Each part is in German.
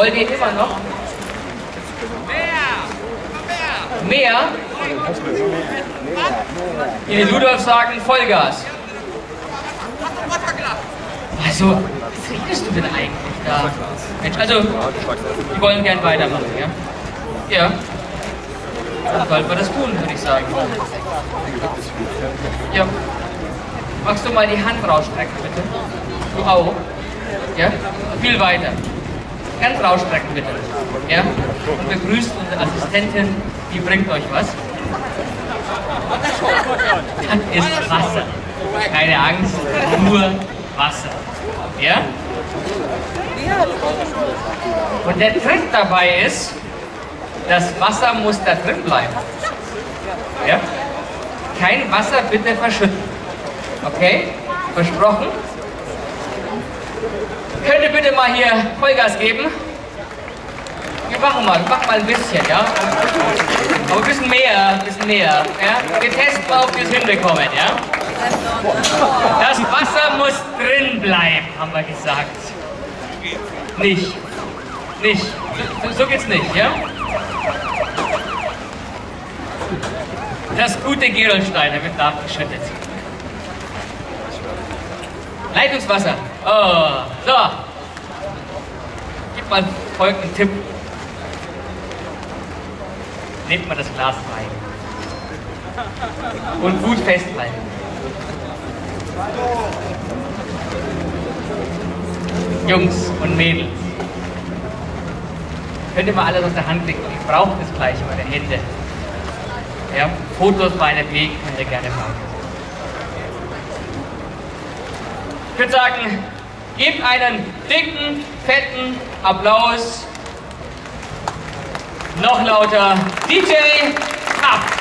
Wollt ihr immer noch? Mehr! Mehr? Die Ludolf sagen Vollgas. Also, was redest du denn eigentlich da? Mensch, also, die wollen gern weitermachen, ja? Ja. Dann sollten wir das tun, würde ich sagen. Ja. Magst du mal die Hand rausstrecken, bitte? Du auch? Ja? Viel weiter. Ganz rausstrecken, bitte. Ja? Und begrüßt unsere Assistentin, die bringt euch was. Das ist Wasser. Keine Angst, nur Wasser. Ja? Und der Trick dabei ist, das Wasser muss da drin bleiben. Ja? Kein Wasser bitte verschütten. Okay? Versprochen? Könnt ihr bitte mal hier Vollgas geben? Wir machen mal, mach mal ein bisschen, ja? Aber ein bisschen mehr, ein bisschen mehr. Ja? Wir testen mal, ob wir es hinbekommen, ja? Das Wasser muss drin bleiben, haben wir gesagt. Nicht. Nicht. So, so geht's nicht, ja? Das gute Gerolsteiner wird nachgeschüttet. Leitungswasser. Oh, so. Gib mal folgenden Tipp. Nehmt mal das Glas rein. Und gut festhalten. Jungs und Mädels. Könnt ihr mal alles aus der Hand legen? Ich brauche das gleich, meine Hände. Ja, Fotos meinetwegen könnt ihr gerne machen. Ich würde sagen, gebt einen dicken, fetten Applaus. Noch lauter. DJ ab!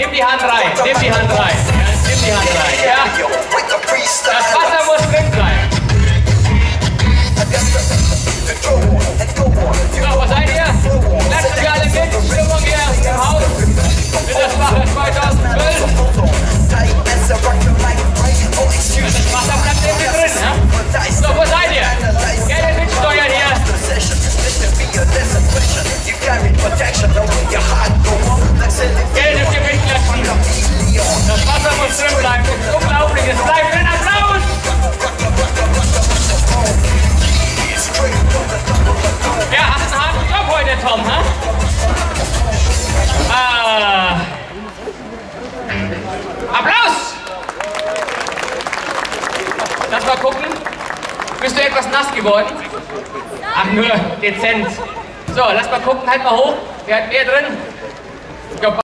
Nimm die Hand rein. Nimm die Hand rein. Ja, nimm die Hand rein. Ja. Das Wasser muss drin Applaus! Lass mal gucken. Bist du etwas nass geworden? Ach, nur dezent. So, lass mal gucken. Halt mal hoch. Wer hat mehr drin?